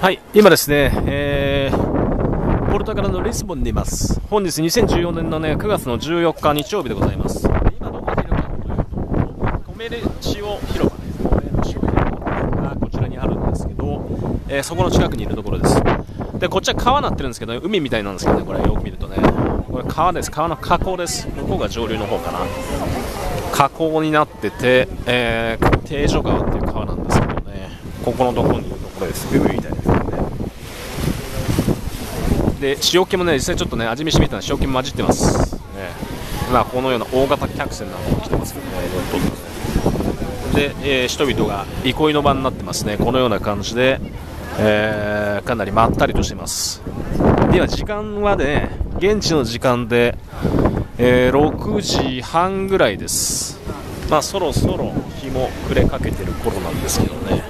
はい、今ですね、えー、ポルトガルのリスボンにいます。本日2014年のね、9月の14日日曜日でございます。今どこにいるかというと、コメレチオ広場です。コメレチオ広場がこちらにあるんですけど、えーそこの近くにいるところです。で、こっちは川になってるんですけど、海みたいなんですけどね、これよく見るとね。これ川です。川の河口です。向こうが上流の方かな。河口になってて、えー、定所川っていう川なんですけどね、ここのところにいるところです。海みたいですよね。で、塩気もね、実際ちょっとね、味見してみたら塩気も混じってます。ね、まあ、このような大型客船なんかも来てますけどね、で、えー人々が憩いの場になってますね。このような感じで、えーかなりまったりとしてます。では、時間はね、現地の時間で、えー6時半ぐらいです。まあ、そろそろ日も暮れかけてる頃なんですけどね。